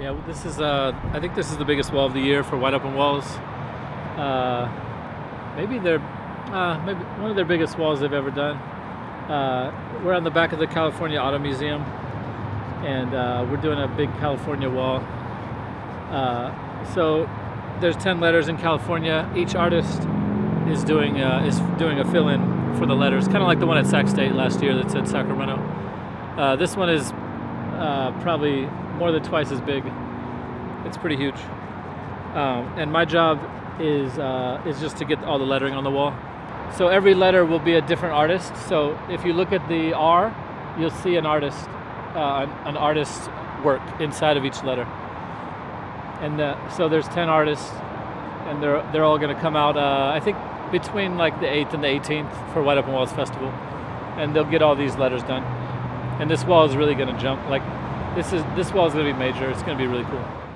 Yeah, well, this is. Uh, I think this is the biggest wall of the year for Wide Open Walls. Uh, maybe they're uh, maybe one of their biggest walls they've ever done. Uh, we're on the back of the California Auto Museum, and uh, we're doing a big California wall. Uh, so there's 10 letters in California. Each artist is doing uh, is doing a fill-in for the letters, kind of like the one at Sac State last year that said Sacramento. Uh, this one is uh, probably more than twice as big. It's pretty huge. Um, and my job is uh, is just to get all the lettering on the wall. So every letter will be a different artist. So if you look at the R, you'll see an artist, uh, an, artist's work inside of each letter. And uh, so there's 10 artists, and they're they're all going to come out. Uh, I think between like the 8th and the 18th for Wide Open Walls Festival, and they'll get all these letters done. And this wall is really going to jump. Like this is this wall is going to be major. It's going to be really cool.